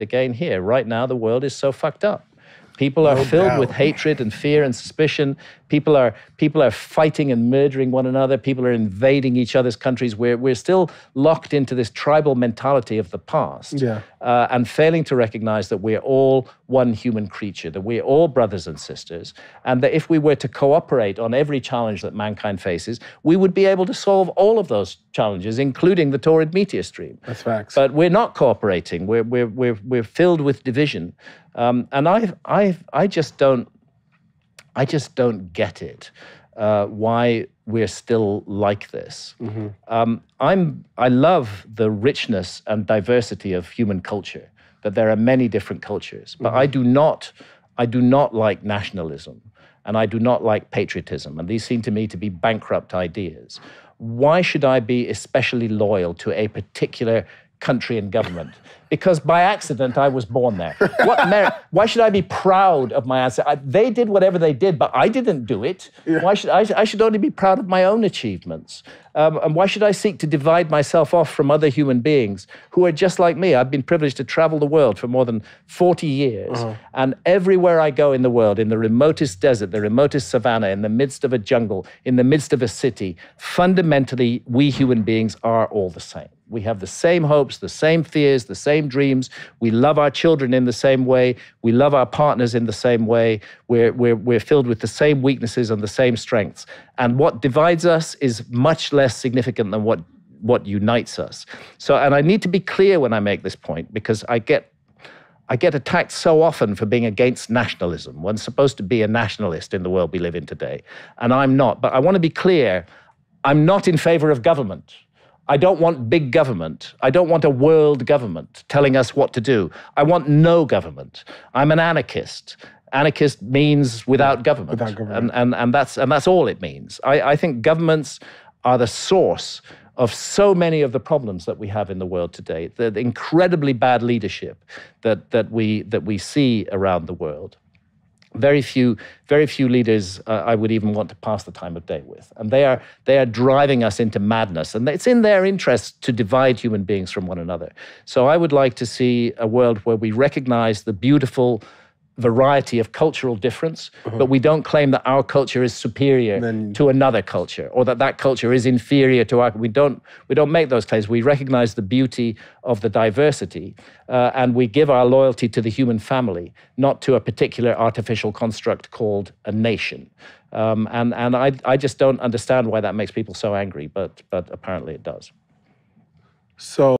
again here. Right now, the world is so fucked up. People are no filled doubt. with hatred and fear and suspicion. People are people are fighting and murdering one another. People are invading each other's countries. We're we're still locked into this tribal mentality of the past, yeah. uh, and failing to recognize that we're all one human creature. That we're all brothers and sisters, and that if we were to cooperate on every challenge that mankind faces, we would be able to solve all of those challenges, including the Taurid meteor stream. That's facts. But we're not cooperating. We're we're we're we're filled with division. Um, and I, I, I just don't, I just don't get it. Uh, why we're still like this. Mm-hmm. Um, I'm, I love the richness and diversity of human culture. That there are many different cultures, but mm-hmm. I do not, I do not like nationalism, and I do not like patriotism, and these seem to me to be bankrupt ideas. Why should I be especially loyal to a particular country and government because by accident I was born there. Merit? Why should I be proud of my ancestors? They did whatever they did, but I didn't do it. Yeah. Why should I, I? should only be proud of my own achievements. Um, and why should I seek to divide myself off from other human beings who are just like me? I've been privileged to travel the world for more than 40 years. Uh-huh. And everywhere I go in the world, in the remotest desert, the remotest savannah, in the midst of a jungle, in the midst of a city, fundamentally, we human beings are all the same. We have the same hopes, the same fears, the same dreams. We love our children in the same way. We love our partners in the same way. We're, we're, we're filled with the same weaknesses and the same strengths. And what divides us is much less significant than what, what unites us. So, and I need to be clear when I make this point because I get I get attacked so often for being against nationalism. One's supposed to be a nationalist in the world we live in today, and I'm not. But I want to be clear I'm not in favor of government. I don't want big government. I don't want a world government telling us what to do. I want no government. I'm an anarchist. Anarchist means without government. Without government. And, and, and, that's, and that's all it means. I, I think governments are the source of so many of the problems that we have in the world today, the incredibly bad leadership that, that, we, that we see around the world very few, very few leaders uh, I would even want to pass the time of day with. And they are, they are driving us into madness. And it's in their interest to divide human beings from one another. So I would like to see a world where we recognize the beautiful variety of cultural difference, uh-huh. but we don't claim that our culture is superior then, to another culture or that that culture is inferior to our. We don't we don't make those claims. We recognize the beauty of the diversity, uh, and we give our loyalty to the human family, not to a particular artificial construct called a nation. Um, and and I I just don't understand why that makes people so angry, but but apparently it does. So.